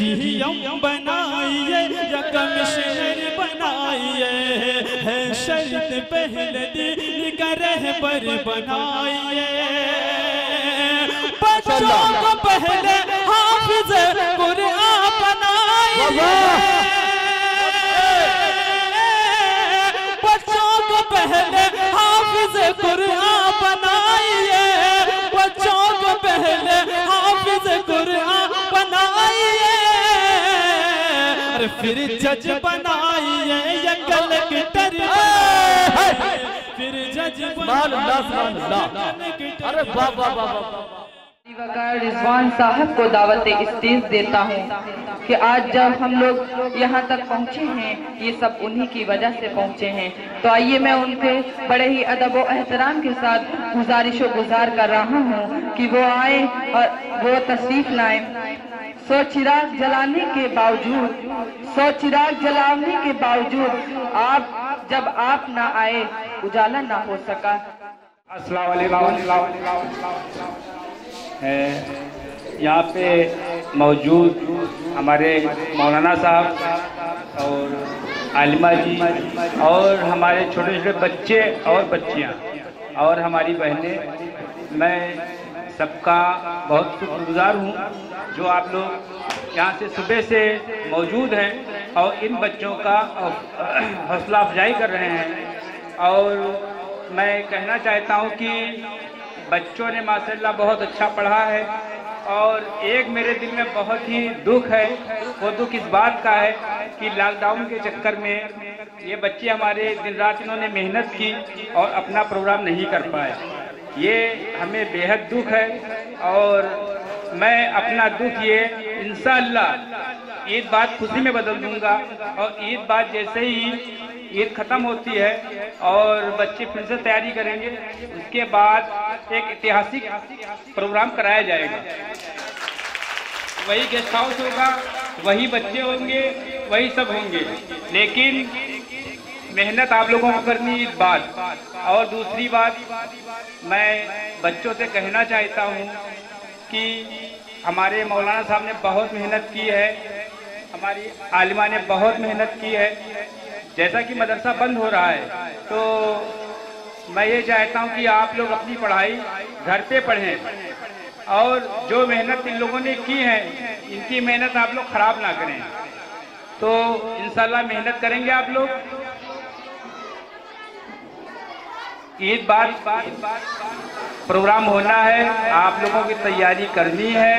DM बनाइए या commissioner बनाइए। है शर्त पहले दिन का रहबर बनाइए। बच्चों को पहले फिर जज बनाइए यकल की बनाइए फिर जज बनाइए। अरे वाह वाह वाह वाह। रिजवान साहब को दावत स्टेज देता हूँ कि आज जब हम लोग यहाँ तक पहुँचे हैं, ये सब उन्हीं की वजह से पहुँचे हैं। तो आइए मैं उनके बड़े ही अदब व एहतराम के साथ गुजारिश गुजार कर रहा हूँ कि वो आए और वो तशरीफ़ लाएँ। सौ चिराग जलाने के बावजूद, सौ चिराग जलाने के बावजूद आप, जब आप ना आए, उजाला ना हो सका। है यहाँ पे मौजूद हमारे मौलाना साहब और आलिमा जी और हमारे छोटे छोटे बच्चे और बच्चियाँ और हमारी बहनें। मैं सबका बहुत शुक्रगुजार हूँ जो आप लोग यहाँ से सुबह से मौजूद हैं और इन बच्चों का हौसला अफजाई कर रहे हैं। और मैं कहना चाहता हूँ कि बच्चों ने माशाल्लाह बहुत अच्छा पढ़ा है और एक मेरे दिल में बहुत ही दुख है, वो दुख इस बात का है कि लॉकडाउन के चक्कर में ये बच्चे हमारे दिन रात इन्होंने मेहनत की और अपना प्रोग्राम नहीं कर पाए। ये हमें बेहद दुख है और मैं अपना दुख ये, इंशाल्लाह ईद बात खुशी में बदल दूँगा। और ईद बात जैसे ही ईद खत्म होती है और बच्चे फिर से तैयारी करेंगे, उसके बाद एक ऐतिहासिक प्रोग्राम कराया जाएगा। वही गेस्ट हाउस होगा, वही बच्चे होंगे, वही सब होंगे। लेकिन मेहनत आप लोगों को करनी इस बात। और दूसरी बात, मैं बच्चों से कहना चाहता हूँ कि हमारे मौलाना साहब ने बहुत मेहनत की है। हमारी आलिमा ने बहुत मेहनत की है। जैसा कि मदरसा बंद हो रहा है तो मैं ये चाहता हूँ कि आप लोग अपनी पढ़ाई घर पे पढ़ें। और जो मेहनत इन लोगों ने की है, इनकी मेहनत आप लोग खराब ना करें। तो इंशाल्लाह मेहनत करेंगे आप लोग। ईद बाद प्रोग्राम होना है, आप लोगों की तैयारी करनी है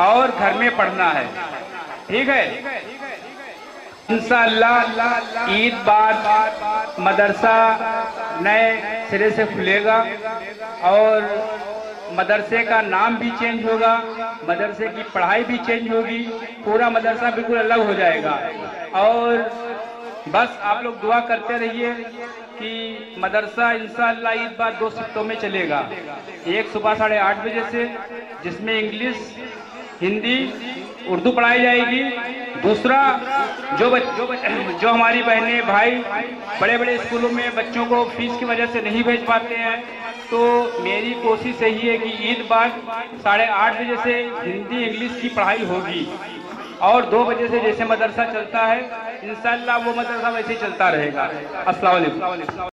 और घर में पढ़ना है। ठीक है? इंशाल्लाह, ईद बाद मदरसा नए सिरे से खुलेगा और मदरसे का नाम भी चेंज होगा, मदरसे की पढ़ाई भी चेंज होगी, पूरा मदरसा बिल्कुल अलग हो जाएगा। और बस आप लोग दुआ करते रहिए कि मदरसा इंशाल्लाह ईद बाद दो शिफ्टों में चलेगा। एक सुबह साढ़े आठ बजे से, जिसमें इंग्लिश, हिंदी उर्दू पढ़ाई जाएगी। दूसरा जो बच, जो, हमारी बहनें भाई बड़े बड़े स्कूलों में बच्चों को फ़ीस की वजह से नहीं भेज पाते हैं तो मेरी कोशिश यही है कि ईद बाद साढ़े आठ बजे से हिंदी इंग्लिश की पढ़ाई होगी। और दो बजे से जैसे मदरसा चलता है इंशाल्लाह वो मदरसा वैसे चलता रहेगा। अस्सलाम वालेकुम